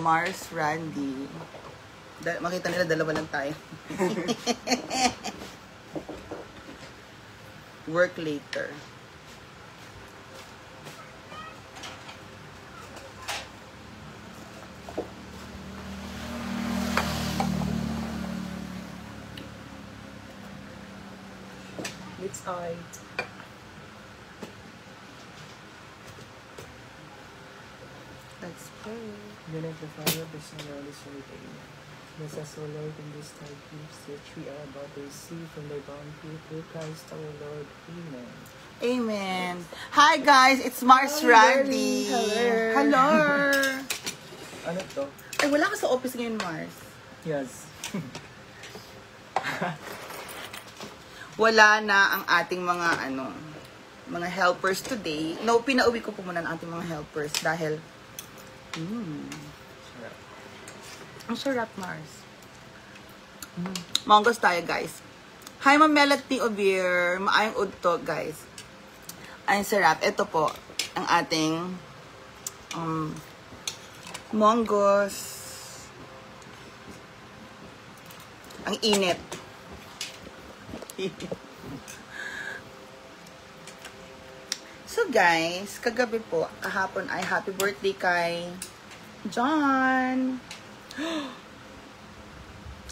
Mars Randy. Da- makita nila dalawa lang tayo. Work later. Let's eye. Then of the Father, the Son, and Holy Spirit. Amen. Bless us, O Lord, in this thy gifts that we are about to receive from thy bounty through Christ our Lord. Amen. Amen. Hi guys, it's Mars Hi, Randy. Hello. Hello. Ano to? Ay, wala ka sa office ngayon, Mars. Yes. Wala na ang ating mga ano, mga helpers today. No, pinauwi ko po muna ang ating mga helpers dahil mm. Ang sarap, Mars. Mm. Tayo, guys. Hi, Ma'am Melody Ovir. Maayong udto, guys. Ay, sarap. Ito po, ang ating um, monggos. Ang init. so guys, kagabi po, kahapon ay happy birthday kay John.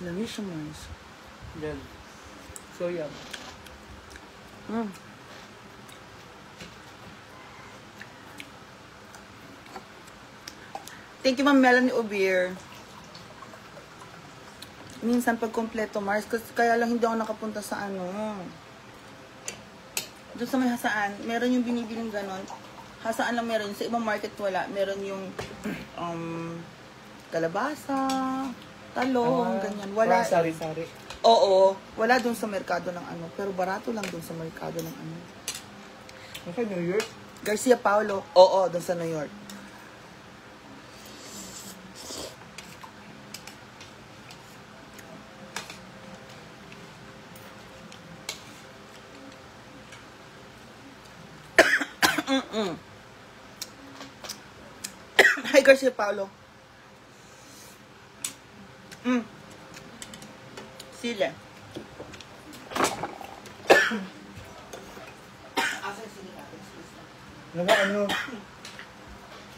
Lamig siya, Mars. Then, so yeah. Mm. Thank you, Ma'am Melanie Ovir. Minsan pag kompleto, Mars, kasi kaya lang hindi ako nakapunta sa ano. Doon sa may hasaan, meron yung binibiling ganon. Hasaan lang meron. Sa ibang market wala. Meron yung um, kalabasa, talong, Ah, ganyan. Wala. parang sari-sari. Oo, wala doon sa merkado ng ano. Pero barato lang doon sa merkado ng ano. Nasa New York? Garcia Paulo. Oo, doon sa New York. Mm-mm. Hi, Garcia Paulo. Mm. Me. Naka ano?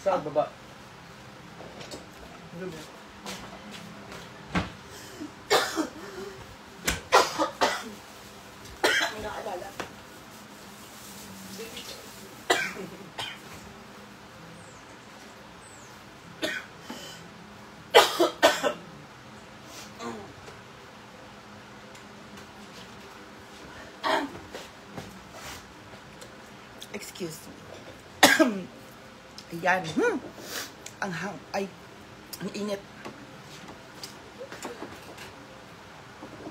Sa baba. Ano ba? May nakaalala. Excuse me. Ayan. Hmm. Ang hang. Ay. Ang init.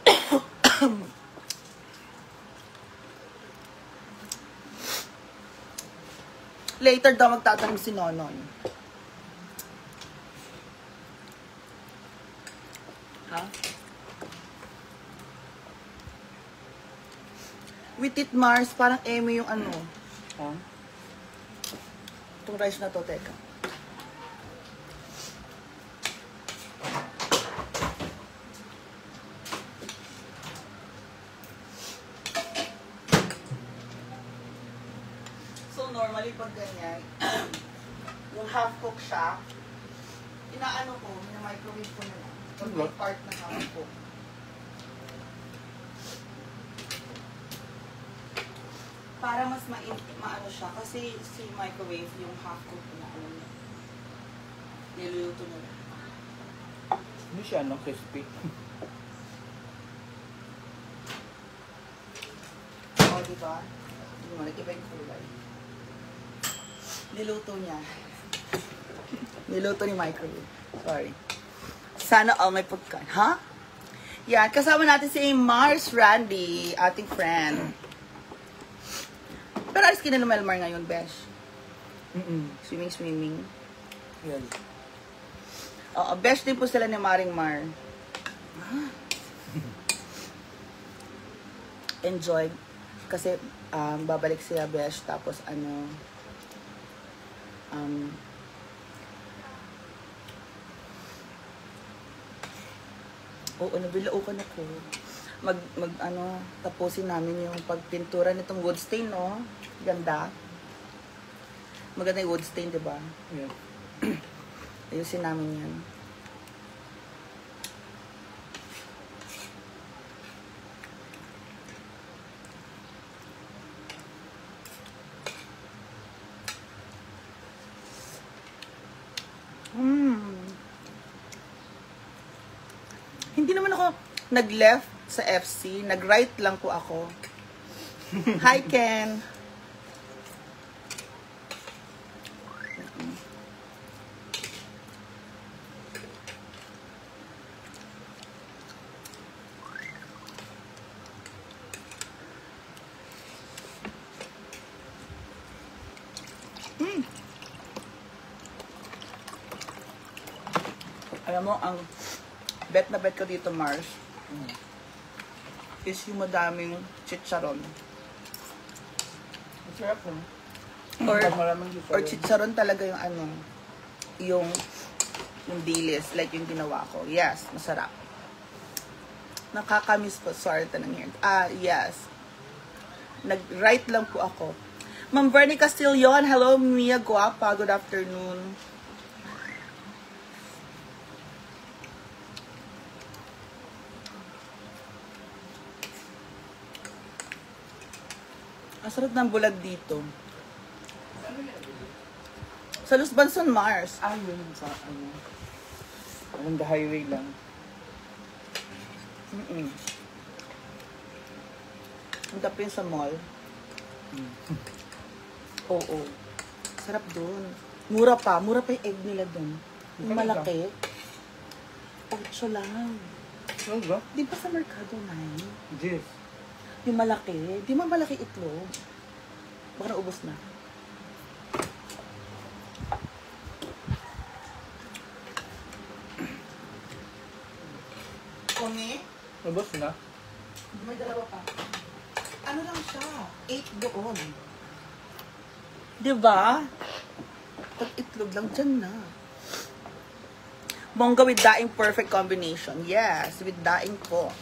Later daw magtatanong si Nonoy. Ha? With it, Mars, parang eme yung ano. Ha? Itong rice na to, teka. So, normally pag ganyan, yung half cook siya, inaano ko, microwave ko na lang. Pag part na half cook. Para mas ma maano siya, kasi si microwave yung half cook na ano niya. Niluluto na lang. Hindi siya ano, crispy. O, di ba? Hindi mo, nag-iba yung kulay. Niluto niya. Niluto ni microwave. Sorry. Sana all may pagkan. Ha? Yan, kasama natin si Mars Randy, ating friend alis ka na ng Melmar ngayon, Besh? Mm, Swimming, swimming. Yan. Oo, Besh din po sila ni Maring Mar. Enjoy. Kasi um, babalik sila Besh, tapos ano, um, oo, nabilao ka na ko. Mag, mag, ano, tapusin namin yung pagpintura nitong wood stain, no? Ganda. Maganda yung wood stain, di ba? Yeah. Ayusin namin yan. Mm. Hindi naman ako nag-left sa FC. Nag-right lang po ako. Hi, Ken. Mm. Alam mo, ang bet na bet ko dito, Mars, Mm. Is yung madaming chicharon. Masarap no? Or, or chicharon talaga yung ano, yung, yung dilis, like yung ginawa ko. Yes, masarap. Nakakamiss po, sorry tanong yan. Ah, yes. Nag-write lang po ako. Ma'am Bernie Castillon, hello, Mia Guapa, good afternoon. Ang sarap ng bulag dito. Sa Los Banson, Mars. Ah, yun sa ano. Along the highway lang. Mm-mm. Ang tapin sa mall. Mm. Oo. Sarap doon. Mura pa. Mura pa yung egg nila doon. Yung malaki. Ocho lang. Ba? Di ba sa Mercado 9? Jeez. Yung malaki. Di ba malaki itlog? Baka naubos na. Kone? Nabos na? May dalawa pa. Ano lang siya? Eight doon. Di ba? Pag itlog lang dyan na. Bongga with daing perfect combination. Yes, with daing po.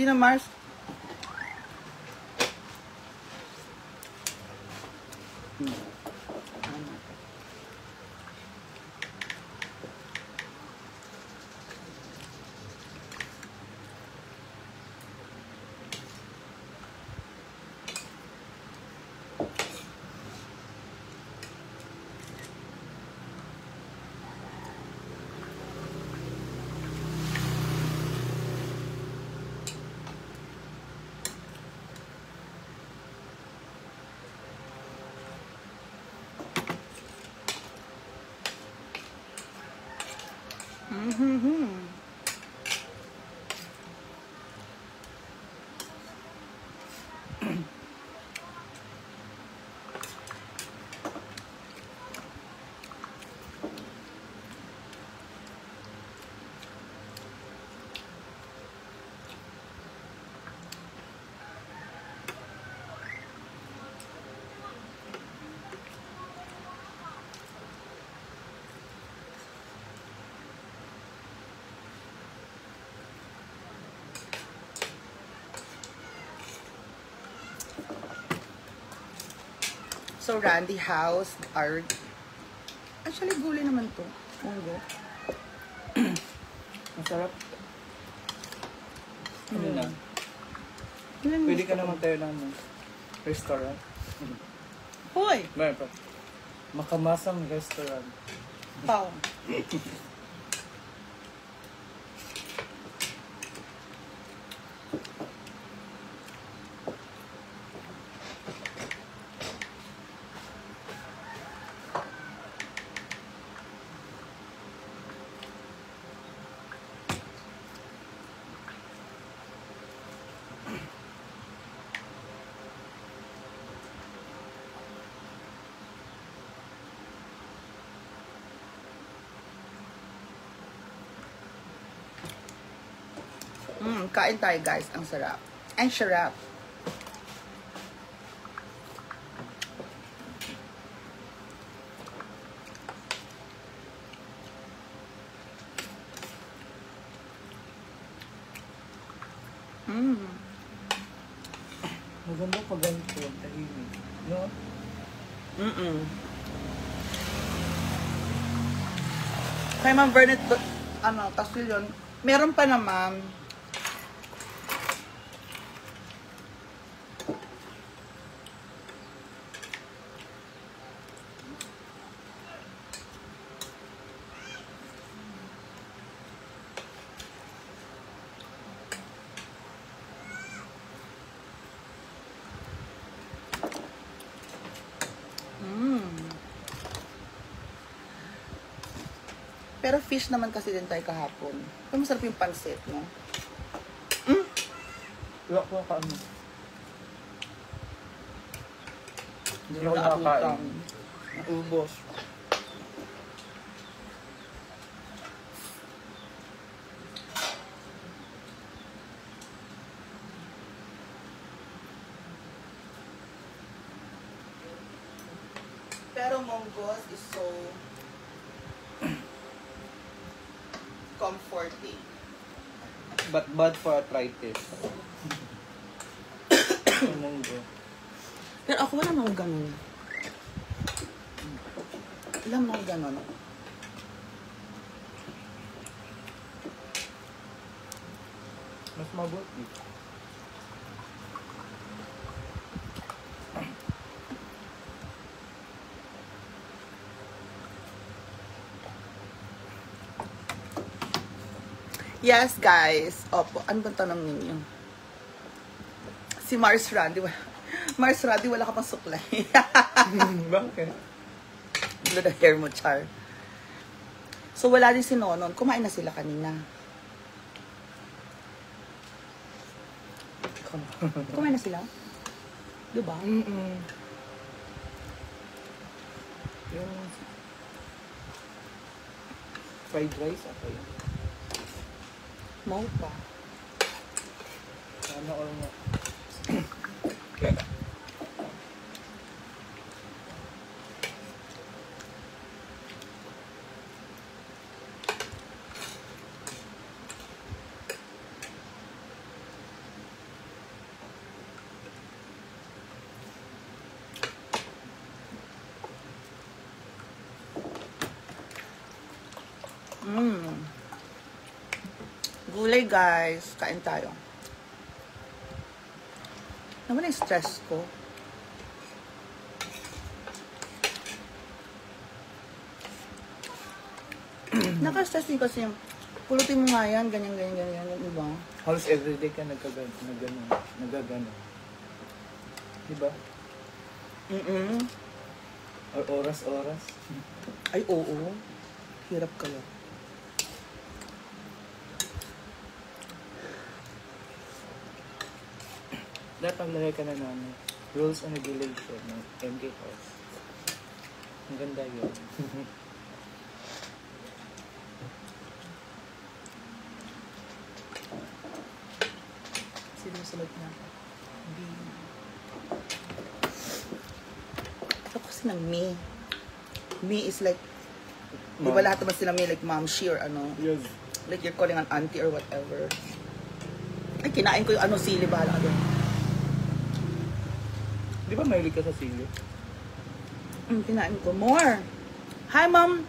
Di Hmm. So, Randy House are... Actually, gulay naman to. Munggo. Masarap. Ano Mm. na? Ilan Pwede ka naman tayo ng restaurant. Hoy! Meron pa. Makamasang restaurant. Pao. Mm, kain tayo guys. Ang sarap. Ang sarap. Mm. Maganda pag ganito, tahimik. No? Mm-mm. Kay Ma'am Bernette, do- ano, Castillion, meron pa naman. Pero fish naman kasi din tayo kahapon. Pero masarap yung pansit, no? Wala ko ka ano. Hindi Naabutang. nakakain. Ubos. Pero monggos is so comforting. But bad for arthritis. Munggo. Pero ako wala namang ganun. Wala namang ganun. Mas mabuti. Yes, guys. Opo, ano bang tanong ninyo? Si Mars Randy. Mars Randy, wala ka pang suklay. Bakit? Blue na hair mo, Char. So, wala din si Nonon. Kumain na sila kanina. Kumain na sila? Diba? Mm-mm. Yung fried rice ako yun. Mau pa. Ano or mo? Mm. Gulay, guys. Kain tayo. Naman yung stress ko. Naka-stress din kasi yung pulutin mo nga yan, ganyan, ganyan, ganyan, ganyan, diba? Halos everyday ka nagkagano, nagano, nagagano. Diba? Mm-mm. Or oras-oras. Ay, oo. Hirap kaya. Dapat paglagay ka na namin. Rules and regulation ng MK House. Ang ganda yun. Sino sunod na? B. Ito kasi ng me. Me is like, di ba Mom. lahat naman sila may like mom she or ano? Yes. Like you're calling an auntie or whatever. Ay, kinain ko yung ano, sili bahala ka doon. Di ba mahilig ka sa sili? Mm, kinain ko. More. Hi, ma'am.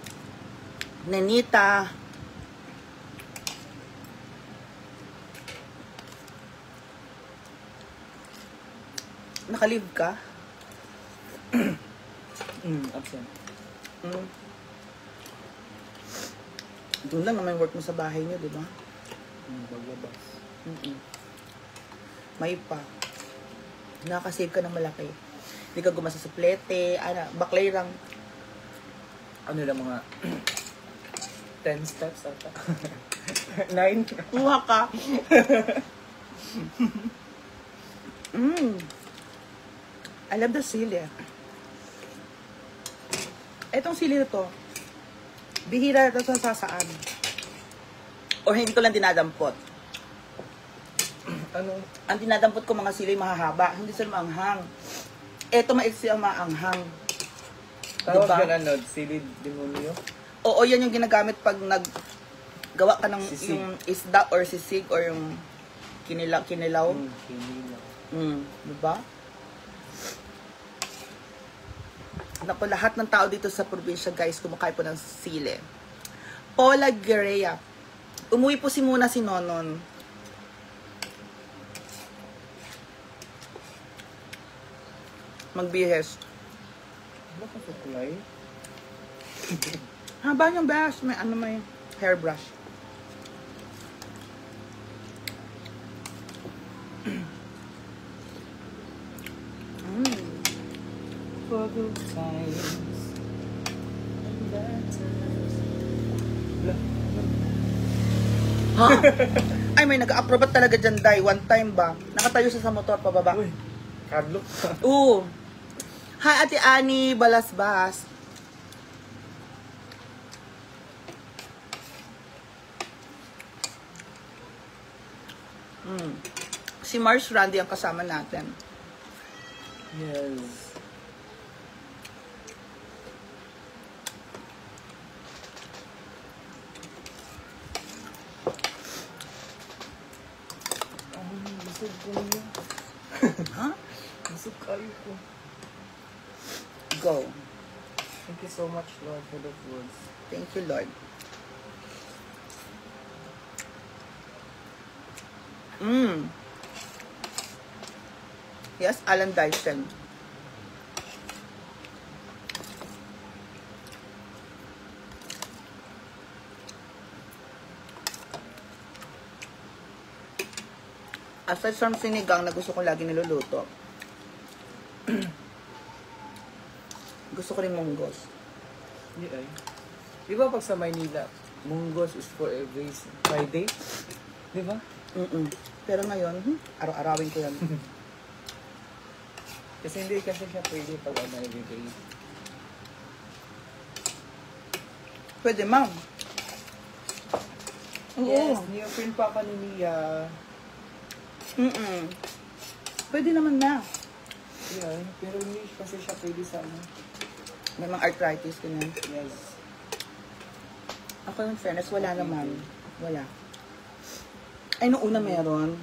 Nenita. Nakalive ka? Mm, absent. Mm. Doon lang naman work mo sa bahay niyo, di ba? Mm, paglabas. Mm-mm. May pa. Nakasave ka ng malaki. Hindi ka gumasa sa plete. Ano, baklay lang. Ano lang mga 10 steps ata. 9. Kuha ka. mm. I love the sili. Etong sili na to, bihira ito sa sasaan. Or hindi ko lang dinadampot. Ano? Ang dinadampot ko mga sili mahahaba, hindi sila maanghang. Eto maiksi ang maanghang. Tawag Diba? ka ano, silid demonyo? Oo, yan yung ginagamit pag nag gawa ka ng Sisig. yung isda or sisig or yung kinilaw, kinilaw. Hmm, kinila. Mm, diba? Naku, lahat ng tao dito sa probinsya, guys, kumakain po ng sili. Paula Guerrea. Umuwi po si muna si Nonon. Magbihes. Ka sa kulay? Haba yung bash. May ano may hairbrush. mm. For good times and bad times. Ha? Ay, may nag-approve talaga dyan, Day. One time ba? Nakatayo siya sa motor pababa. Uy, Carlo. Oo. Hi, Ate Ani Balasbas. Hmm. Si Mars Randy ang kasama natin. yes. Busog ko niya. Ha? Busog kayo ko. Go. Thank you so much, Lord, for the foods. Thank you, Lord. Mm. Yes, Alan Dyson. Aside from sinigang na gusto ko lagi niluluto, gusto ko rin munggos. Hindi ay. Di ba pag sa Maynila, munggos is for every Friday? Di ba? Mm-mm. Pero ngayon, hmm, araw-arawin ko yan. Kasi hindi kasi siya pwede pag ano everyday. Pwede, ma'am. Oo. Yes, neoprene pa ka ni Mia. Mm-mm. Pwede naman na. Yan, pero hindi kasi siya pwede sa ano. May mga arthritis, ganyan. Yes. Ako yung fairness, wala naman. Wala. Ay, nung una meron.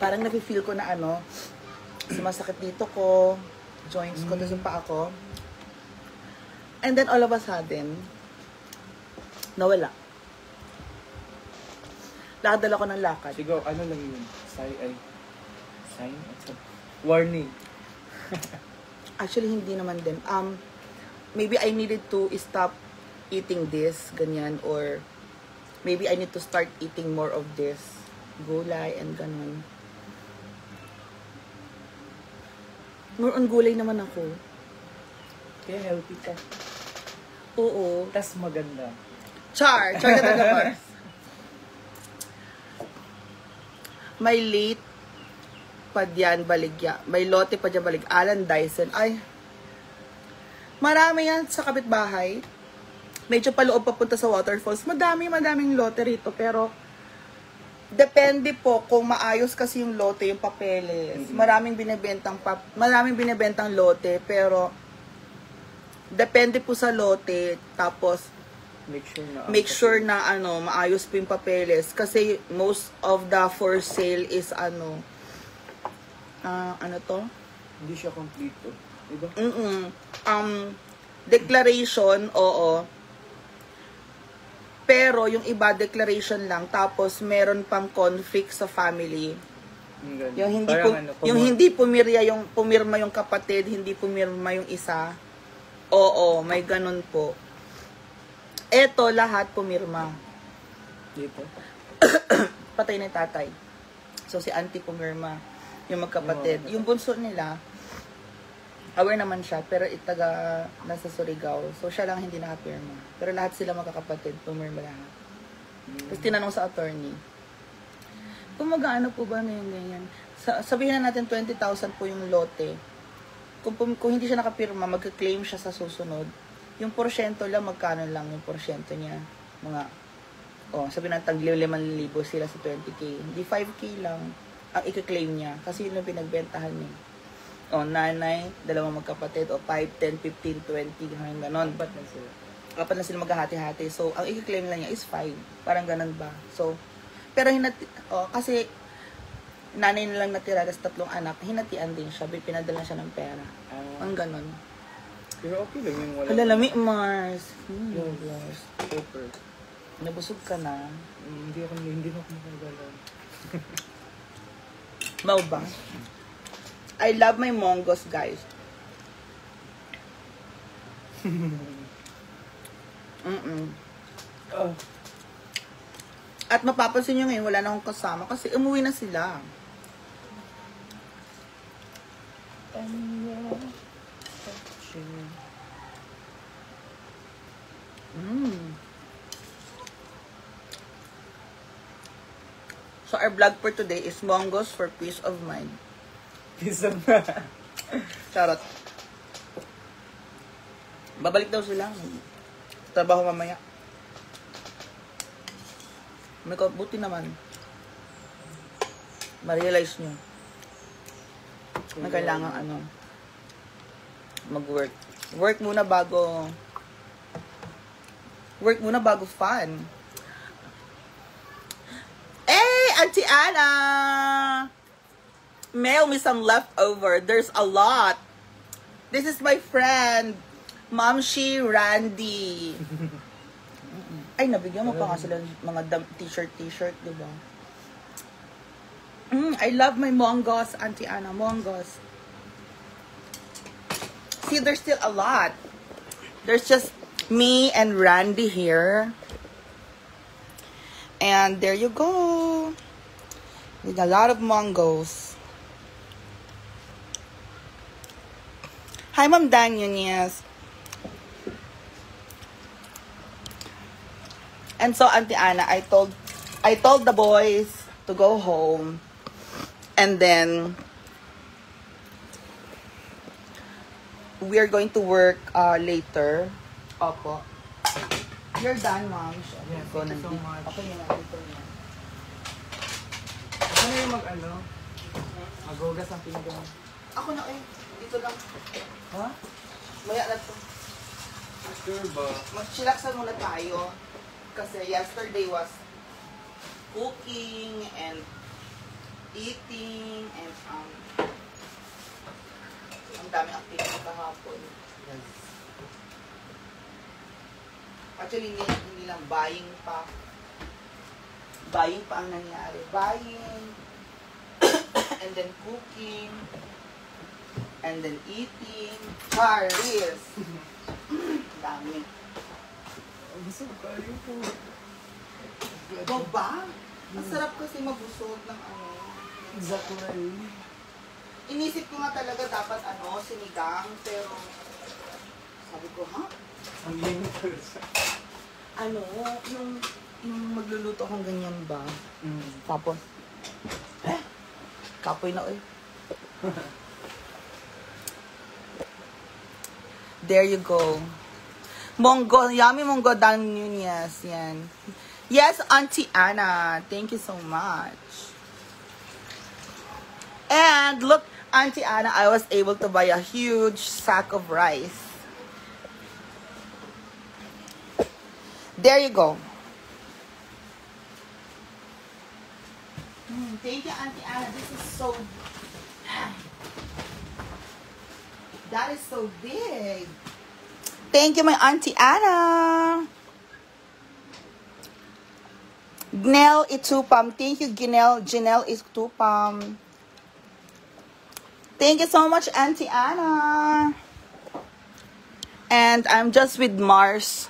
Parang nafe-feel ko na ano, sumasakit dito ko, joints ko, tapos yung paa ko. And then all of a sudden, nawala. Lakad ko ng lakad. Sigaw, ano lang yun? Sign, ay, sign? Warning. Actually, hindi naman din. Um, maybe I needed to stop eating this, ganyan, or maybe I need to start eating more of this, gulay and ganun. More on gulay naman ako. Kaya healthy ka. Oo. Tas maganda. Char! Char ka talaga, Mars. May late pa diyan baligya. May lote pa diyan balig. Alan Dyson. Ay. Marami yan sa kapitbahay. Medyo paloob papunta sa waterfalls. Madami, madaming lote rito. Pero, depende po kung maayos kasi yung lote, yung papeles. Mhm. Maraming binibentang pap maraming binibentang lote, pero depende po sa lote. Tapos, Make sure na. make sure na ano, maayos po yung papeles kasi most of the for sale is ano ah ano to? Hindi siya complete to. Diba? Mm. Um declaration, oo. Pero yung iba declaration lang tapos meron pang conflict sa family. Yung ganun. Yung hindi Parang pu- ano, yung hindi pumirya yung pumirma yung kapatid, hindi pumirma yung isa. Oo, may ganun po. Eto lahat pumirma. Dito. patay na tatay. So, si auntie pumirma, yung magkapatid. Yung bunso nila, aware naman siya, pero itaga nasa Surigao. So, siya lang hindi nakapirma. Pero lahat sila magkakapatid, pumirma lahat. Tapos tinanong sa attorney, kung magkano po ba na yung ganyan? Sa, sabihin na natin 20,000 po yung lote. Kung, kung hindi siya nakapirma, magka-claim siya sa susunod. Yung porsyento lang, magkano lang yung porsyento niya? Mga, oh, sabi na tag 5,000 sila sa 20k. Hindi 5k lang ang i-claim niya. Kasi yun yung pinagbentahan niya. O, nanay, dalawang magkapatid, o 5, 10, 15, 20, hanggang ganon. Ba't na sila? Apat na sila maghahati-hati. So, ang i-claim lang niya is 5. Parang ganon ba? So, pero hinati, oh, kasi nanay na lang natira, tapos tatlong anak, hinatian din siya, pinadala siya ng pera. Ah, Ang ganon. Pero okay lang yung wala. Kalalami, Mars. Hmm. Yung glass. Super. Nabusog ka na. Mm, hindi ako, hindi ako makagalaw. Mau ba? I love my mongos, guys. Mm-mm. Oh. At mapapansin nyo ngayon, wala na akong kasama kasi umuwi na sila. Mm. So our vlog for today is mongos for peace of mind. Isa na. Charot. Babalik daw sila. Trabaho mamaya. May buti naman. Ma-realize nyo na kailangan ano, mag-work. Work muna bago work muna bago fun. Hey, Auntie Anna! Mail me some leftover. There's a lot. This is my friend, Momshi Randy. Ay, nabigyan mo pa nga sila mga t-shirt, t-shirt, di ba? Mm, I love my mongos, Auntie Anna, mongos. See, there's still a lot. There's just me and Randy here. And there you go. With a lot of mongos. Hi, Ma'am Dan Nunez. And so, Auntie Anna, I told, I told the boys to go home. And then, we are going to work uh, later. Opo. You're done, Ma'am. Yeah, thank you so much. Okay, yun. Dito yun. Ano yung mag ano? Magugas ang pinggan. Ako na eh. Dito lang. Ha? Maya na to. Sure ba? Mag-chillaksan muna tayo. Kasi yesterday was cooking and eating and um ang daming activity kahapon. Actually, hindi, hindi lang buying pa. Buying pa ang nangyari. Buying, and then cooking, and then eating. Paris! Dami. Busog kayo po. Ito ba? Ang sarap kasi mabusog ng ano. Exactly. Inisip ko nga talaga dapat ano, sinigang, pero sabi ko, ha? Ang limit. Ano, yung, yung magluluto akong ganyan ba? Mm. Tapos, eh, kapoy na eh. There you go. Monggo, yummy monggo dan Nunez, yan. Yes, Auntie Anna, thank you so much. And look, Auntie Anna, I was able to buy a huge sack of rice. There you go. Mm, thank you, Auntie Anna. This is so. That is so big. Thank you, my Auntie Anna. Gnel Itupam. Thank you, Ginel. Janelle Itupam. Thank you so much, Auntie Anna. And I'm just with Mars,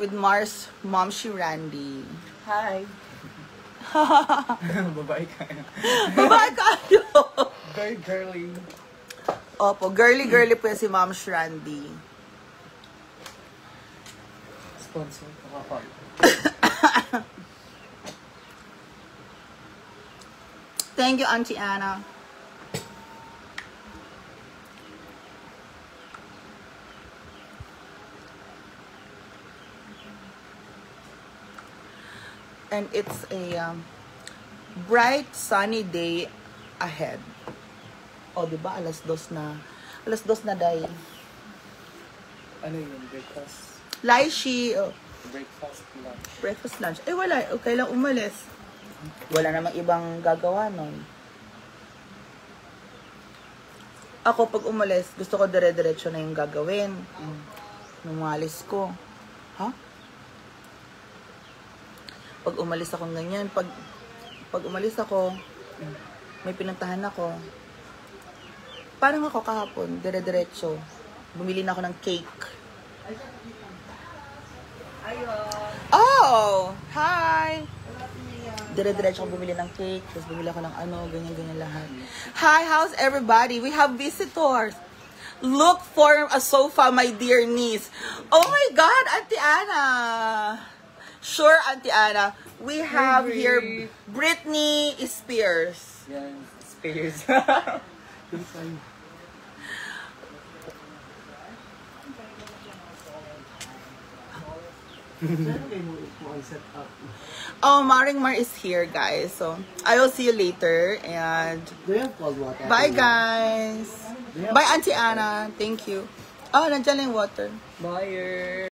with Mars Mom Randy. Hi. Babae ka. Babae kayo. Very girly. Opo, girly-girly po yan si Mom Randy. Sponsor. Kakapal. Thank you, Auntie Anna. And it's a um, bright sunny day ahead. O, di ba? Alas dos na. Alas dos na day. Ano yun? Breakfast? Lychee. Oh, Breakfast lunch. breakfast lunch. Eh, wala. Okay lang umalis. Wala namang ibang gagawa nun. Ako, pag umalis, gusto ko dire-diretso na yung gagawin. Nung alis ko. Ha? Pag umalis ako ganyan, pag, pag umalis ako, may pinuntahan ako. Parang ako kahapon, dire-diretso. Bumili na ako ng cake. Oh! Hi! Dire-diretso ako bumili ng cake, tapos bumili ako ng ano, ganyan-ganyan lahat. Hi, how's everybody? We have visitors. Look for a sofa, my dear niece. Oh my God, Auntie Anna! Sure, Auntie Anna. We have here Britney Spears. Yan. Spears. Yung sign. set up. Oh, Maring Mar is here, guys. So, I will see you later. And Do you have cold water? bye, guys. Bye, Auntie Anna. Thank you. Oh, nandiyan lang water. Buyer.